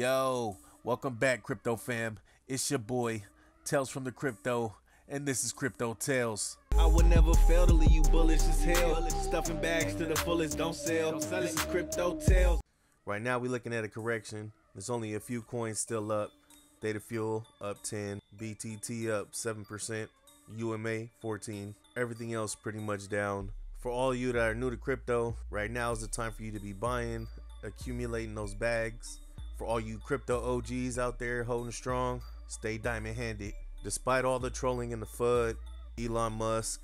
Yo, welcome back, Crypto fam. It's your boy, Tales from the Crypto, and this is Crypto Tales. I would never fail to leave you bullish as hell. Stuffing bags to the fullest, don't sell. This is Crypto Tales. Right now, we're looking at a correction. There's only a few coins still up. Data Fuel up 10, BTT up 7%, UMA 14. Everything else pretty much down. For all you that are new to crypto, right now is the time for you to be buying, accumulating those bags. For all you crypto OGs out there holding strong, stay diamond handed. Despite all the trolling in the FUD, Elon Musk,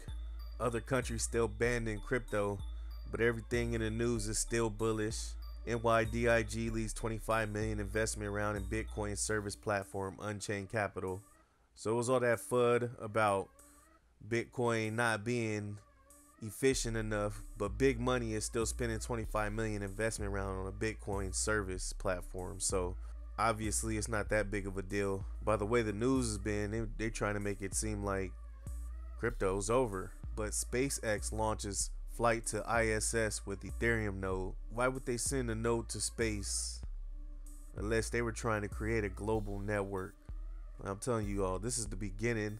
other countries still banning crypto, but everything in the news is still bullish. NYDIG leads 25 million investment round in Bitcoin service platform Unchained Capital. So it was all that FUD about Bitcoin not being efficient enough, but big money is still spending 25 million investment round on a Bitcoin service platform. So obviously it's not that big of a deal. By the way the news has been, they, they're trying to make it seem like crypto's over. But SpaceX launches flight to ISS with Ethereum node. Why would they send a node to space unless they were trying to create a global network? I'm telling you all, this is the beginning.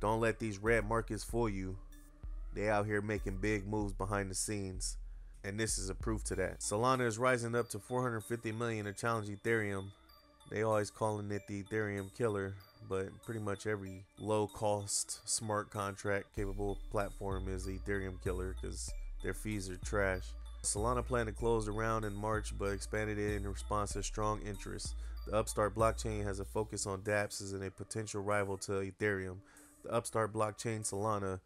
Don't let these red markets fool you. They out here making big moves behind the scenes. And this is a proof to that. Solana is rising up to 450 million to challenge Ethereum. They always calling it the Ethereum killer, but pretty much every low cost smart contract capable platform is Ethereum killer because their fees are trash. Solana planned to close the round in March but expanded it in response to strong interest. The Upstart blockchain has a focus on dApps as a potential rival to Ethereum. The Upstart blockchain Solana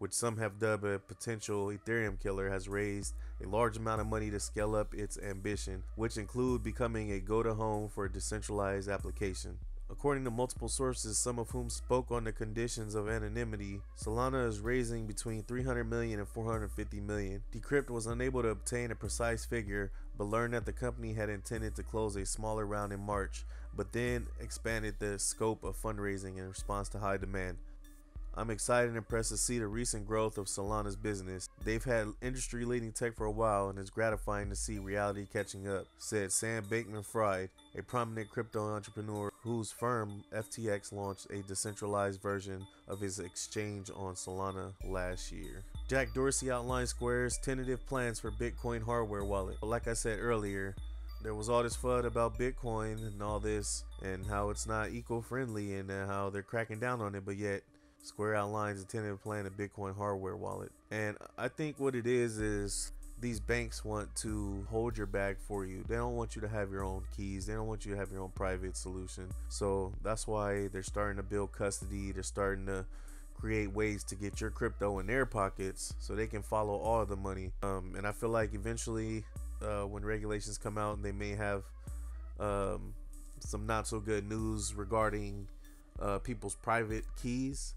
which some have dubbed a potential Ethereum killer, has raised a large amount of money to scale up its ambition, which include becoming a go-to-home for a decentralized application. According to multiple sources, some of whom spoke on the conditions of anonymity, Solana is raising between 300 million and 450 million. Decrypt was unable to obtain a precise figure, but learned that the company had intended to close a smaller round in March, but then expanded the scope of fundraising in response to high demand. I'm excited and impressed to see the recent growth of Solana's business. They've had industry leading tech for a while and it's gratifying to see reality catching up, said Sam Bankman Fried, a prominent crypto entrepreneur whose firm FTX launched a decentralized version of his exchange on Solana last year. Jack Dorsey outlined Square's tentative plans for Bitcoin hardware wallet. But like I said earlier, there was all this FUD about Bitcoin and all this and how it's not eco-friendly and how they're cracking down on it, but yet Square outlines a tentative plan of Bitcoin hardware wallet. And I think what it is is these banks want to hold your bag for you. They don't want you to have your own keys. They don't want you to have your own private solution. So that's why they're starting to build custody. They're starting to create ways to get your crypto in their pockets so they can follow all the money. Um, and I feel like eventually, uh, when regulations come out, they may have um, some not so good news regarding uh, people's private keys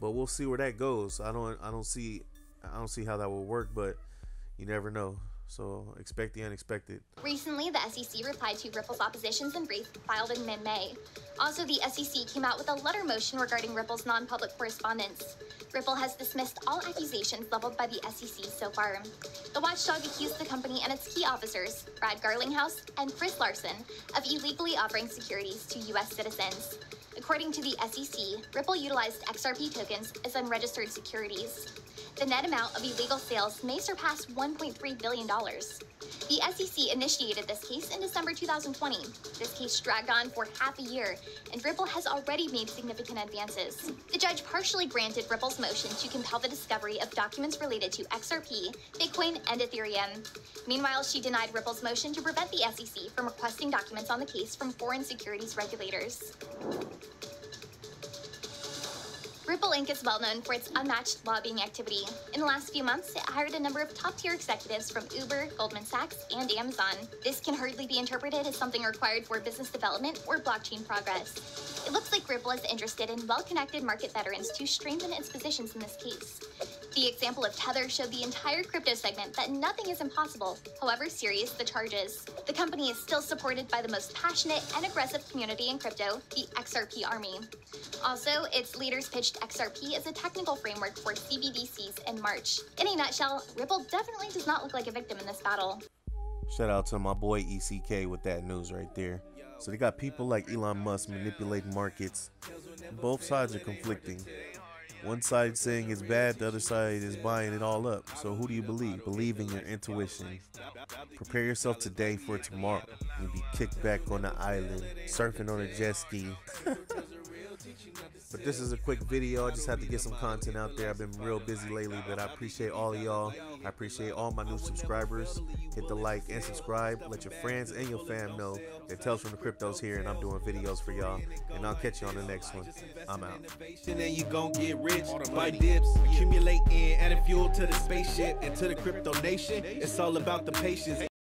but we'll see where that goes. I don't I don't see I don't see how that will work, but you never know. So expect the unexpected. Recently, the SEC replied to Ripple's oppositions in brief filed in mid-May. Also, the SEC came out with a letter motion regarding Ripple's non-public correspondence. Ripple has dismissed all accusations leveled by the SEC so far. The watchdog accused the company and its key officers, Brad Garlinghouse and Chris Larsen, of illegally offering securities to U.S. citizens. According to the SEC, Ripple utilized XRP tokens as unregistered securities. The net amount of illegal sales may surpass $1.3 billion. The SEC initiated this case in December 2020. This case dragged on for half a year, and Ripple has already made significant advances. The judge partially granted Ripple's motion to compel the discovery of documents related to XRP, Bitcoin, and Ethereum. Meanwhile, she denied Ripple's motion to prevent the SEC from requesting documents on the case from foreign securities regulators. Ripple Inc. is well known for its unmatched lobbying activity. In the last few months, it hired a number of top tier executives from Uber, Goldman Sachs, and Amazon. This can hardly be interpreted as something required for business development or blockchain progress. It looks like Ripple is interested in well connected market veterans to strengthen its positions in this case. The example of Tether showed the entire crypto segment that nothing is impossible, however serious the charges. The company is still supported by the most passionate and aggressive community in crypto, the XRP Army. Also, its leaders pitched XRP as a technical framework for CBDCs in March. In a nutshell, Ripple definitely does not look like a victim in this battle. Shout out to my boy ECK with that news right there. So they got people like Elon Musk manipulating markets. Both sides are conflicting. One side saying it's bad, the other side is buying it all up. So who do you believe? Believe in your intuition. Prepare yourself today for tomorrow. You'll be kicked back on the island, surfing on a jet ski. But this is a quick video. I just had to get some content out there. I've been real busy lately, but I appreciate all of y'all. I appreciate all my new subscribers. Hit the like and subscribe. Let your friends and your fam know that Tales from the Crypto's here and I'm doing videos for y'all. And I'll catch you on the next one. I'm out. And you gon' get rich. Dips, adding fuel to the spaceship and to the crypto nation. It's all about the patience.